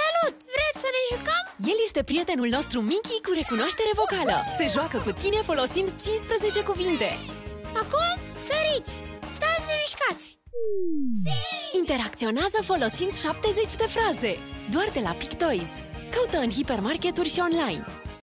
Salut! Vreți să ne jucăm? El este prietenul nostru Mickey cu recunoaștere vocală. Se joacă cu tine folosind 15 cuvinte. Acum, săriți! Stați nemișcați! Interacționează folosind 70 de fraze. Doar de la Pictoys. Caută în hipermarketuri și online.